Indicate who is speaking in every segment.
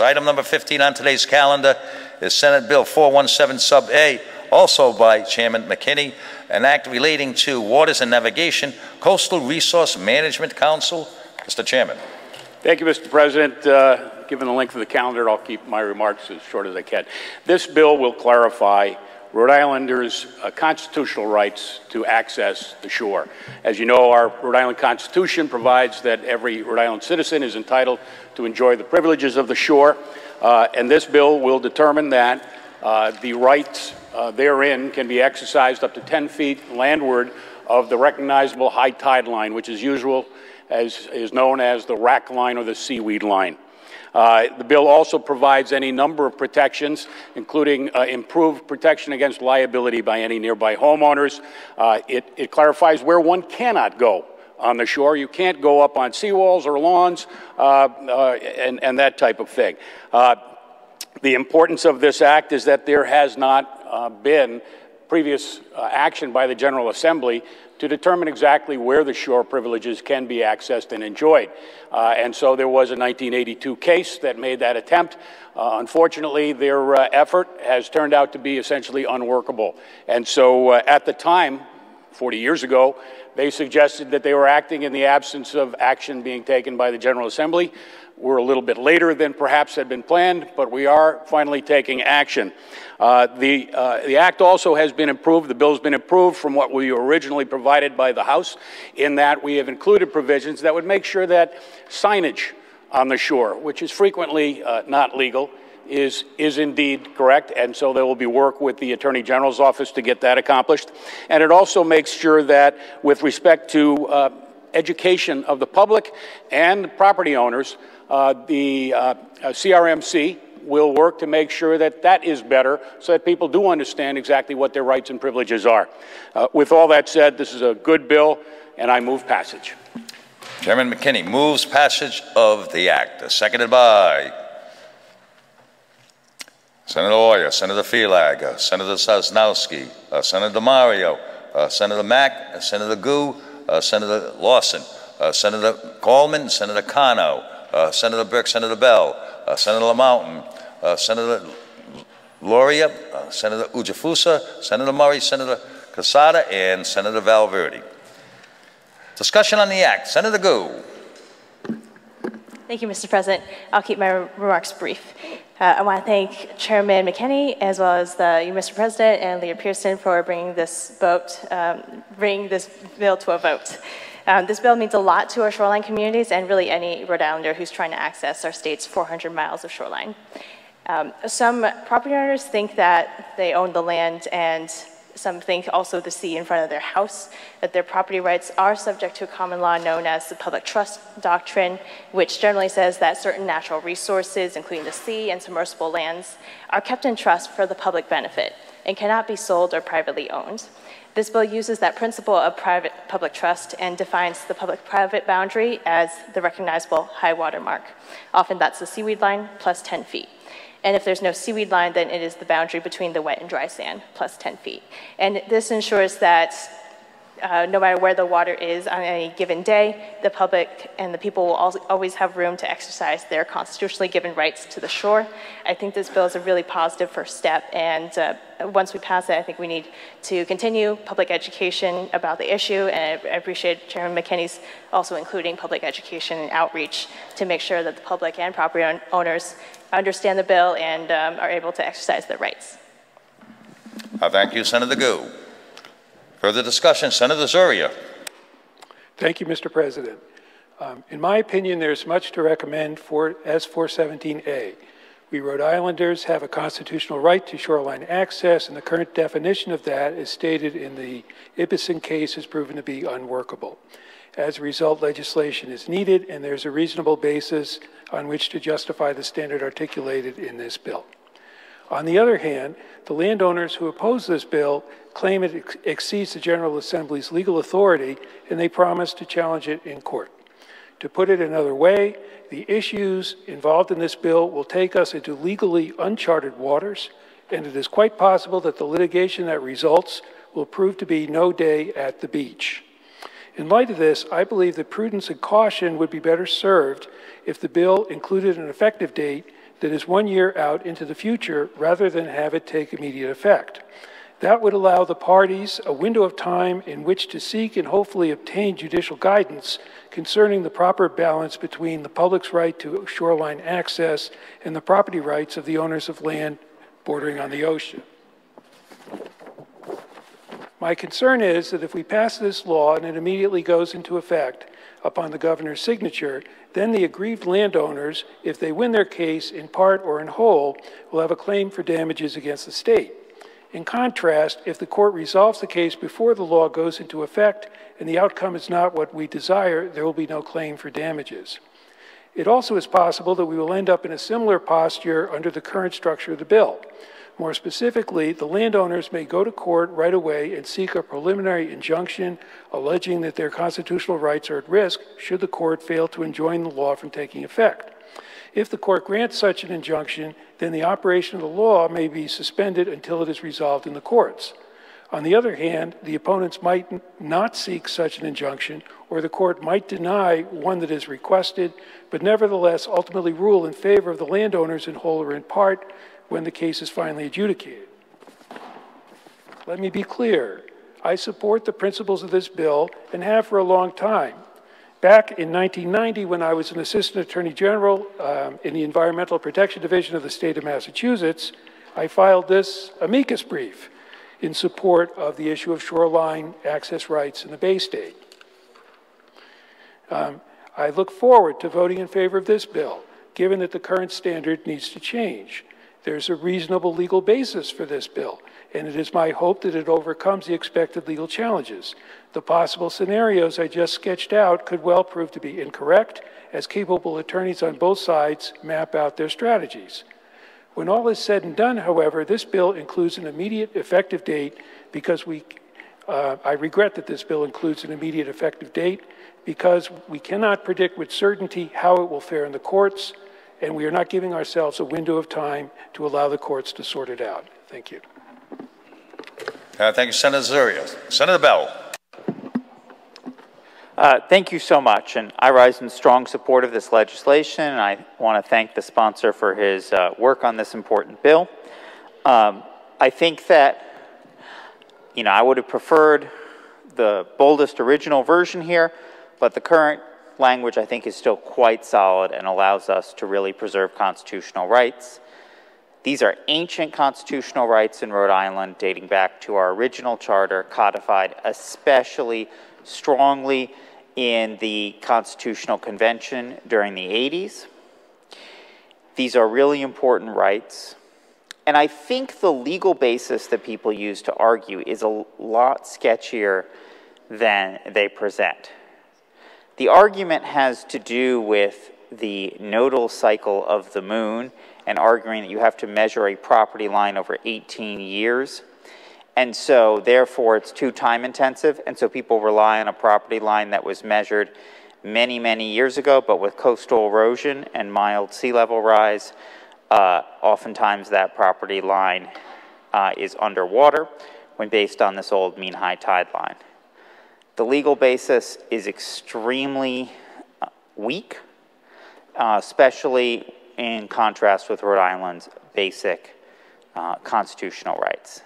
Speaker 1: Item number 15 on today's calendar is Senate Bill 417 Sub A, also by Chairman McKenney, an act relating to waters and navigation, Coastal Resource Management Council. Mr. Chairman.
Speaker 2: Thank you, Mr. President. Uh, given the length of the calendar, I'll keep my remarks as short as I can. This bill will clarify Rhode Islanders' uh, constitutional rights to access the shore. As you know, our Rhode Island Constitution provides that every Rhode Island citizen is entitled to enjoy the privileges of the shore, uh, and this bill will determine that uh, the rights uh, therein can be exercised up to 10 feet landward of the recognizable high tide line, which is usual as is known as the rack line or the seaweed line. Uh, the bill also provides any number of protections, including uh, improved protection against liability by any nearby homeowners. Uh, it, it clarifies where one cannot go on the shore. You can't go up on seawalls or lawns uh, uh, and, and, that type of thing. Uh, the importance of this act is that there has not been previous action by the General Assembly to determine exactly where the shore privileges can be accessed and enjoyed. Uh, and so there was a 1982 case that made that attempt. Uh, unfortunately, their uh, effort has turned out to be essentially unworkable. And so at the time, 40 years ago, they suggested that they were acting in the absence of action being taken by the General Assembly. We're a little bit later than perhaps had been planned, but we are finally taking action. Uh, the, uh, the act also has been improved. The bill has been improved from what we originally provided by the House, in that we have included provisions that would make sure that signage on the shore, which is frequently uh, not legal, is, is indeed correct, and so there will be work with the Attorney General's office to get that accomplished. And it also makes sure that, with respect to uh, education of the public and property owners, uh, the uh, uh CRMC will work to make sure that that is better so that people do understand exactly what their rights and privileges are. Uh, with all that said, this is a good bill, and I move passage.
Speaker 1: Chairman McKenney moves passage of the act, seconded by Senator Euer, Senator Felag, Senator Sosnowski, uh, Senator Mario, uh, Senator Mack, Senator Gu, Senator Lawson, Senator Coleman, Senator Cano, uh, Senator Burke, Senator Bell, uh, Senator LaMountain, uh, Senator Lauria, uh, Senator Ujifusa, Senator Murray, Senator Casada, and Senator Valverde. Discussion on the act. Senator Gu.
Speaker 3: Thank you, Mr. President. I'll keep my remarks brief. Uh, I want to thank Chairman McKenney as well as the Mr. President and Leah Pearson for bringing this vote, um, bringing this bill to a vote. Um, this bill means a lot to our shoreline communities and really any Rhode Islander who's trying to access our state's 400 miles of shoreline. Um, some property owners think that they own the land and some think also the sea in front of their house, that their property rights are subject to a common law known as the public trust doctrine, which generally says that certain natural resources, including the sea and submersible lands, are kept in trust for the public benefit and cannot be sold or privately owned. This bill uses that principle of private-public trust and defines the public-private boundary as the recognizable high water mark. Often that's the seaweed line plus 10 feet. And if there's no seaweed line, then it is the boundary between the wet and dry sand plus 10 feet. And this ensures that uh, no matter where the water is on any given day, the public and the people will always have room to exercise their constitutionally given rights to the shore. I think this bill is a really positive first step, and uh, once we pass it, I think we need to continue public education about the issue, and I appreciate Chairman McKenney's also including public education and outreach to make sure that the public and property owners understand the bill and um, are able to exercise their rights.
Speaker 1: Uh, thank you, Senator Gu. Further discussion, Senator Zurier.
Speaker 4: Thank you, Mr. President. Um, in my opinion, there's much to recommend for S417A. We Rhode Islanders have a constitutional right to shoreline access, and the current definition of that, as stated in the Ibbison case, has proven to be unworkable. As a result, legislation is needed, and there's a reasonable basis on which to justify the standard articulated in this bill. On the other hand, the landowners who oppose this bill claim it ex exceeds the General Assembly's legal authority, and they promise to challenge it in court. To put it another way, the issues involved in this bill will take us into legally uncharted waters, and it is quite possible that the litigation that results will prove to be no day at the beach. In light of this, I believe that prudence and caution would be better served if the bill included an effective date that is one year out into the future rather than have it take immediate effect. That would allow the parties a window of time in which to seek and hopefully obtain judicial guidance concerning the proper balance between the public's right to shoreline access and the property rights of the owners of land bordering on the ocean. My concern is that if we pass this law and it immediately goes into effect upon the governor's signature, then the aggrieved landowners, if they win their case in part or in whole, will have a claim for damages against the state. In contrast, if the court resolves the case before the law goes into effect and the outcome is not what we desire, there will be no claim for damages. It also is possible that we will end up in a similar posture under the current structure of the bill. More specifically, the landowners may go to court right away and seek a preliminary injunction alleging that their constitutional rights are at risk should the court fail to enjoin the law from taking effect. If the court grants such an injunction, then the operation of the law may be suspended until it is resolved in the courts. On the other hand, the opponents might not seek such an injunction, or the court might deny one that is requested, but nevertheless ultimately rule in favor of the landowners in whole or in part, when the case is finally adjudicated. Let me be clear. I support the principles of this bill and have for a long time. Back in 1990, when I was an Assistant Attorney General um, in the Environmental Protection Division of the state of Massachusetts, I filed this amicus brief in support of the issue of shoreline access rights in the Bay State. Um, I look forward to voting in favor of this bill, given that the current standard needs to change. There's a reasonable legal basis for this bill, and it is my hope that it overcomes the expected legal challenges. The possible scenarios I just sketched out could well prove to be incorrect, as capable attorneys on both sides map out their strategies. When all is said and done, however, this bill includes an immediate effective date because we, uh, I regret that this bill includes an immediate effective date because we cannot predict with certainty how it will fare in the courts, and we are not giving ourselves a window of time to allow the courts to sort it out. Thank you.
Speaker 1: Uh, thank you, Senator Zurier. Senator Bell.
Speaker 5: Uh, thank you so much, and I rise in strong support of this legislation, and I want to thank the sponsor for his uh, work on this important bill. Um, I think that, you know, I would have preferred the boldest original version here, but the current language I think is still quite solid and allows us to really preserve constitutional rights. These are ancient constitutional rights in Rhode Island dating back to our original charter, codified especially strongly in the Constitutional Convention during the 80s. These are really important rights. And I think the legal basis that people use to argue is a lot sketchier than they present. The argument has to do with the nodal cycle of the moon and arguing that you have to measure a property line over 18 years. And so, therefore, it's too time intensive. And so, people rely on a property line that was measured many, many years ago, but with coastal erosion and mild sea level rise, uh, oftentimes that property line uh, is underwater when based on this old mean high tide line. The legal basis is extremely uh, weak, uh, especially in contrast with Rhode Island's basic uh, constitutional rights.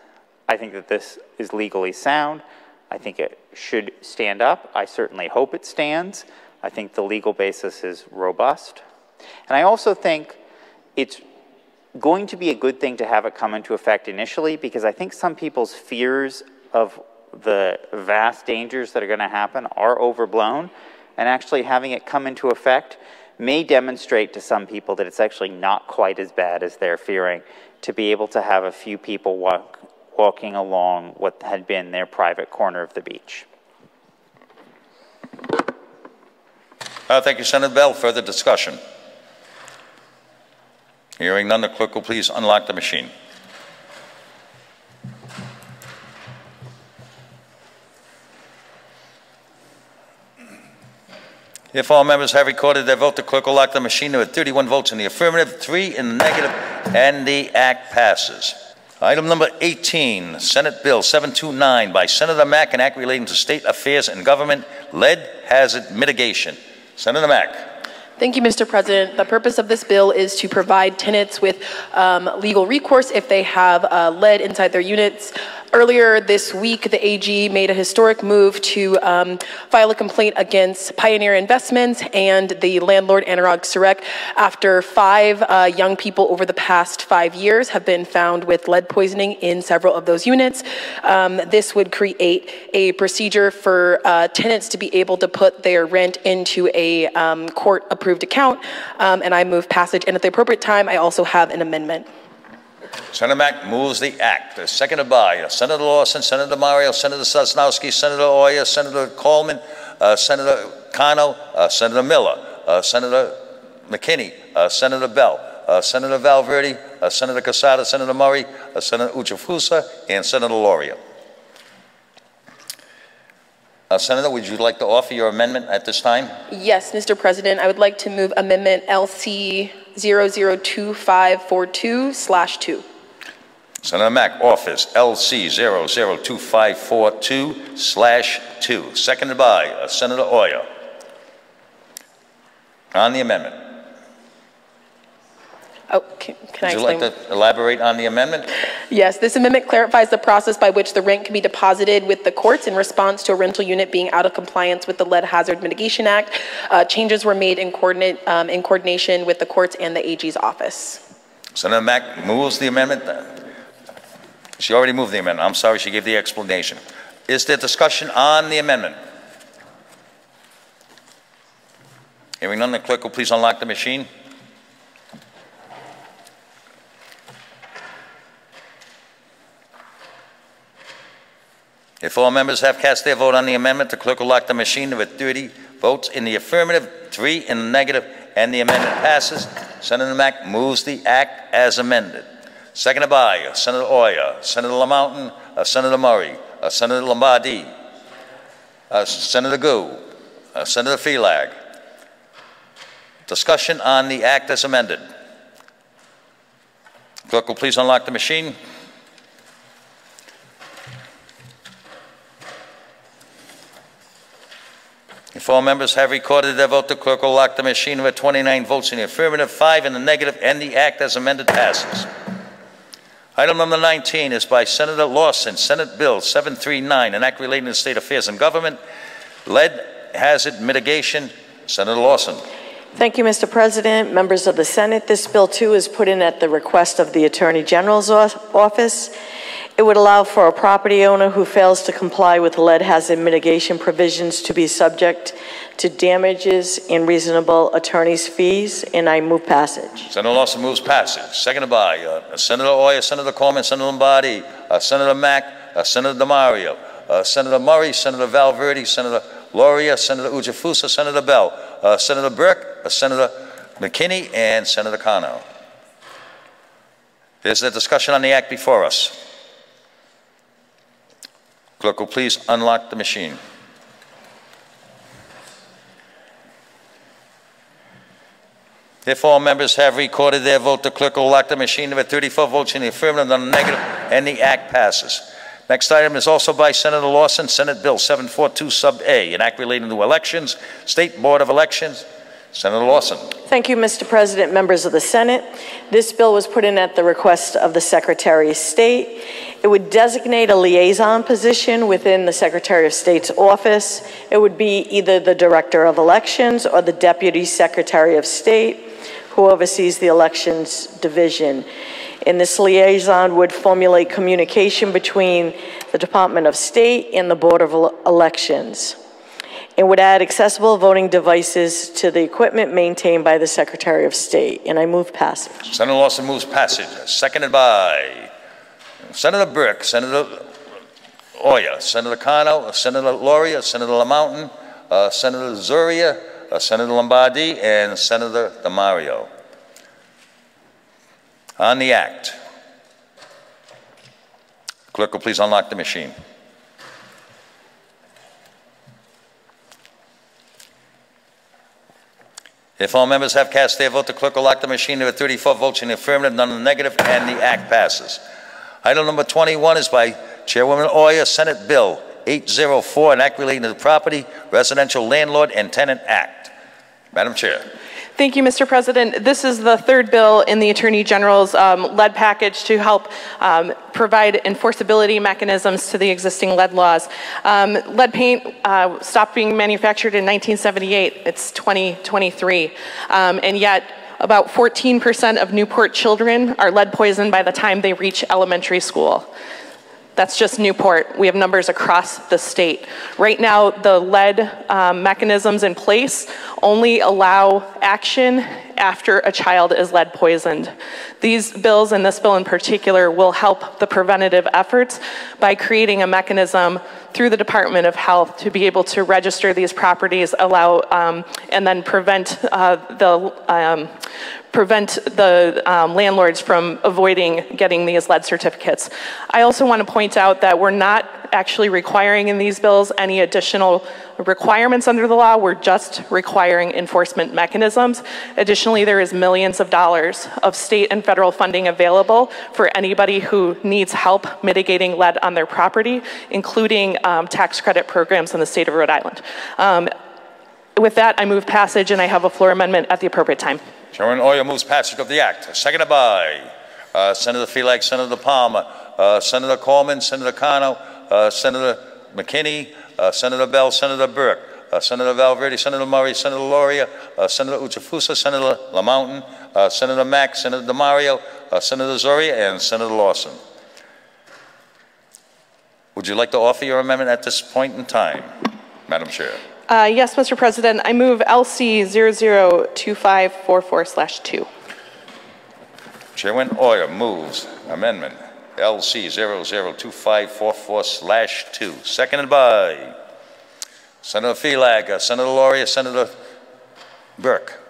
Speaker 5: I think that this is legally sound. I think it should stand up. I certainly hope it stands. I think the legal basis is robust. And I also think it's going to be a good thing to have it come into effect initially because I think some people's fears of the vast dangers that are going to happen are overblown, and actually having it come into effect may demonstrate to some people that it's actually not quite as bad as they're fearing to be able to have a few people walk, walking along what had been their private corner of the beach.
Speaker 1: Uh, thank you, Senator Bell. Further discussion? Hearing none, the clerk will please unlock the machine. If all members have recorded their vote, the clerk will lock the machine. Are 31 votes in the affirmative, three in the negative, and the act passes. Item number 18, Senate Bill 729 by Senator Mack, an act relating to state affairs and government, lead hazard mitigation. Senator Mack.
Speaker 6: Thank you, Mr. President. The purpose of this bill is to provide tenants with um, legal recourse if they have uh, lead inside their units. Earlier this week, the AG made a historic move to um, file a complaint against Pioneer Investments and the landlord Anurag Surek after five uh, young people over the past five years have been found with lead poisoning in several of those units. Um, this would create a procedure for uh, tenants to be able to put their rent into a um, court approved account, um, and I move passage. And at the appropriate time, I also have an amendment.
Speaker 1: Senator Mack moves the act. The Seconded by uh, Senator Lawson, Senator Mario, Senator Sosnowski, Senator Euer, Senator Coleman, uh, Senator Cano, uh, Senator Miller, uh, Senator McKenney, uh, Senator Bell, uh, Senator Valverde, uh, Senator Casada, Senator Murray, Senator Ujifusa, and Senator Lauria. Senator, would you like to offer your amendment at this time?
Speaker 6: Yes, Mr. President, I would like to move Amendment LC 002542 slash 2.
Speaker 1: Senator Mack office LC 002542 slash 2, seconded by uh, Senator Euer. On the amendment.
Speaker 6: Oh, can, can I
Speaker 1: Would you like to elaborate on the amendment?
Speaker 6: Yes, this amendment clarifies the process by which the rent can be deposited with the courts in response to a rental unit being out of compliance with the Lead Hazard Mitigation Act. Uh, changes were made in coordinate, um, in coordination with the courts and the AG's office.
Speaker 1: Senator Mack moves the amendment. She already moved the amendment. I'm sorry, she gave the explanation. Is there discussion on the amendment? Hearing none, the clerk will please unlock the machine. If all members have cast their vote on the amendment, the clerk will lock the machine with 30 votes in the affirmative, three in the negative, and the amendment passes. Senator Mack moves the act as amended. Seconded by Senator Euer, Senator LaMountain, uh, Senator Murray, uh, Senator Lombardi, uh, Senator Gu, uh, Senator Felag. Discussion on the act as amended. Clerk will please unlock the machine. If all members have recorded their vote, the clerk will lock the machine with 29 votes in the affirmative, five in the negative, and the act as amended passes. Item number 19 is by Senator Lawson, Senate Bill 739, an act relating to state affairs and government, lead hazard mitigation. Senator Lawson.
Speaker 7: Thank you, Mr. President. Members of the Senate, this bill too is put in at the request of the Attorney General's office. It would allow for a property owner who fails to comply with lead hazard mitigation provisions to be subject to damages and reasonable attorney's fees, and I move passage.
Speaker 1: Senator Lawson moves passage. Seconded by uh, Senator Euer, Senator Coleman, Senator Lombardi, uh, Senator Mack, uh, Senator DiMario, uh, Senator Murray, Senator Valverde, Senator Lauria, Senator Ujifusa, Senator Bell, uh, Senator Burke, uh, Senator McKenney, and Senator Cano. There's a discussion on the act before us. Clerk will please unlock the machine. If all members have recorded their vote, the clerk will lock the machine with 34 votes in the affirmative, none negative, and the act passes. Next item is also by Senator Lawson, Senate Bill 742 Sub A, an act relating to elections, State Board of Elections. Senator Lawson.
Speaker 7: Thank you, Mr. President, members of the Senate. This bill was put in at the request of the Secretary of State. It would designate a liaison position within the Secretary of State's office. It would be either the Director of Elections or the Deputy Secretary of State who oversees the Elections Division. And this liaison would formulate communication between the Department of State and the Board of Elections. It would add accessible voting devices to the equipment maintained by the Secretary of State, and I move passage.
Speaker 1: Senator Lawson moves passage, seconded by Senator Burke, Senator Euer, Senator Cano, Senator Lauria, Senator LaMountain, uh, Senator Zurier, uh, Senator Lombardi, and Senator DiMario. On the act. Clerk will please unlock the machine. If all members have cast their vote, the clerk will lock the machine with 34 votes in the affirmative, none in the negative, and the act passes. Item number 21 is by Chairwoman Euer, Senate Bill 804, an act relating to the Property, Residential Landlord, and Tenant Act. Madam Chair.
Speaker 8: Thank you, Mr. President. This is the third bill in the Attorney General's um, lead package to help um, provide enforceability mechanisms to the existing lead laws. Um, lead paint uh, stopped being manufactured in 1978. It's 2023. Um, and yet, about 14% of Newport children are lead poisoned by the time they reach elementary school. That's just Newport. We have numbers across the state. Right now, the lead um, mechanisms in place only allow action after a child is lead poisoned. These bills, and this bill in particular, will help the preventative efforts by creating a mechanism through the Department of Health to be able to register these properties, allow, um, and then prevent uh, the um, prevent the um, landlords from avoiding getting these lead certificates. I also want to point out that we're not actually requiring in these bills any additional requirements under the law. We're just requiring enforcement mechanisms. Additionally, there is millions of dollars of state and federal funding available for anybody who needs help mitigating lead on their property, including um, tax credit programs in the state of Rhode Island. Um, with that, I move passage and I have a floor amendment at the appropriate time.
Speaker 1: Chairman Euer moves passage of the act. Seconded by uh, Senator Felag, Senator Palmer, uh, Senator Coleman, Senator Cano, uh, Senator McKenney, uh, Senator Bell, Senator Burke, uh, Senator Valverde, Senator Murray, Senator Lauria, uh, Senator Ujifusa, Senator LaMountain, Senator Mack, Senator DiMario, Senator Zurier, and Senator Lawson. Would you like to offer your amendment at this point in time, Madam Chair?
Speaker 8: Uh, yes, Mr. President, I move LC 002544/2.
Speaker 1: Chairman Euer moves amendment LC 002544/2, seconded by Senator Felag, Senator Lauria, Senator Burke.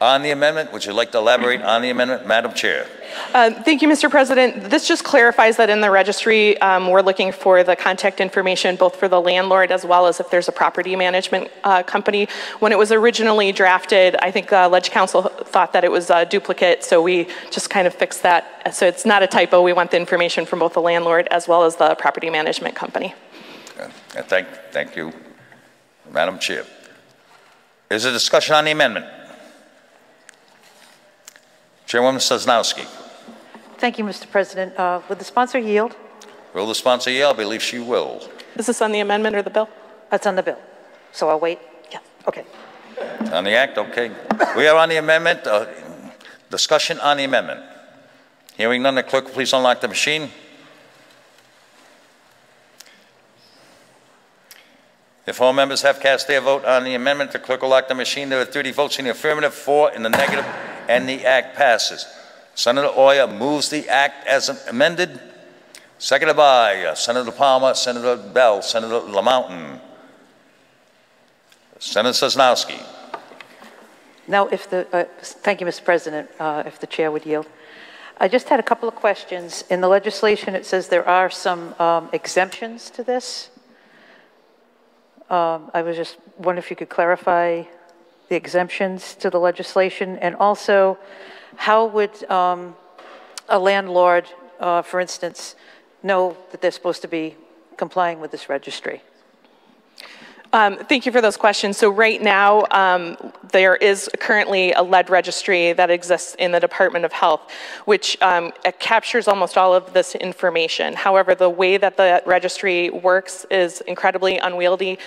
Speaker 1: On the amendment, would you like to elaborate on the amendment, Madam Chair?
Speaker 8: Uh, thank you, Mr. President. This just clarifies that in the registry, um, we're looking for the contact information both for the landlord as well as if there's a property management uh, company. When it was originally drafted, I think uh, Ledge Council thought that it was a duplicate, so we just kind of fixed that. So it's not a typo. We want the information from both the landlord as well as the property management company.
Speaker 1: Uh, thank, thank you, Madam Chair. Is there discussion on the amendment? Chairwoman Sosnowski.
Speaker 9: Thank you, Mr. President. Uh, would the sponsor yield?
Speaker 1: Will the sponsor yield? I believe she will.
Speaker 8: Is this on the amendment or the bill?
Speaker 9: That's on the bill. So I'll wait?
Speaker 8: Yeah.
Speaker 9: Okay.
Speaker 1: On the act, okay. We are on the amendment. Uh, discussion on the amendment. Hearing none, the clerk, please unlock the machine. If all members have cast their vote on the amendment, the clerk will lock the machine. There are 30 votes in the affirmative, four in the negative, and the act passes. Senator Euer moves the act as amended. Seconded by uh, Senator Palmer, Senator Bell, Senator LaMountain. Senator Sosnowski.
Speaker 9: Now, if the, uh, thank you, Mr. President, uh, if the chair would yield. I just had a couple of questions. In the legislation, it says there are some um, exemptions to this. Um, I was just wondering if you could clarify the exemptions to the legislation, and also how would um, a landlord, uh, for instance, know that they're supposed to be complying with this registry?
Speaker 8: Um, thank you for those questions. So right now, um, there is currently a lead registry that exists in the Department of Health, which um, captures almost all of this information. However, the way that the registry works is incredibly unwieldy,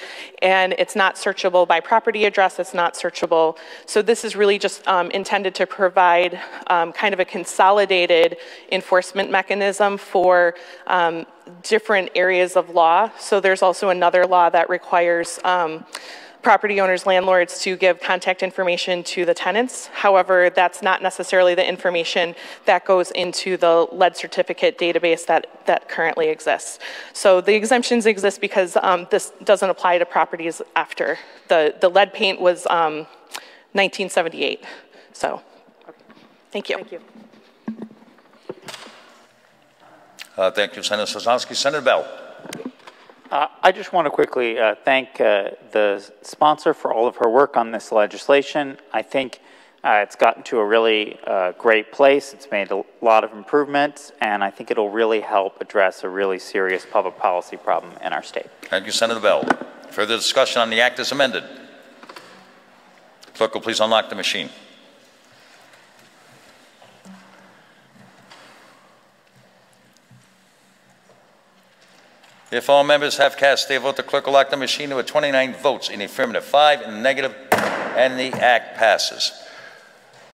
Speaker 8: and it's not searchable by property address, it's not searchable. So this is really just um, intended to provide um, kind of a consolidated enforcement mechanism for um, different areas of law. So there's also another law that requires um, property owners, landlords to give contact information to the tenants. However, that's not necessarily the information that goes into the lead certificate database that, that currently exists. So the exemptions exist because um, this doesn't apply to properties after. The, the lead paint was um, 1978. So, thank you.
Speaker 9: Thank you.
Speaker 1: Uh, thank you, Senator Sosnowski. Senator Bell.
Speaker 5: Uh, I just want to quickly uh, thank uh, the sponsor for all of her work on this legislation. I think uh, it's gotten to a really uh, great place. It's made a lot of improvements, and I think it'll really help address a really serious public policy problem in our state.
Speaker 1: Thank you, Senator Bell. Further discussion on the act as amended. Clerk will please unlock the machine. If all members have cast their vote, the clerk will lock the machine with 29 votes in affirmative, five in negative, and the act passes.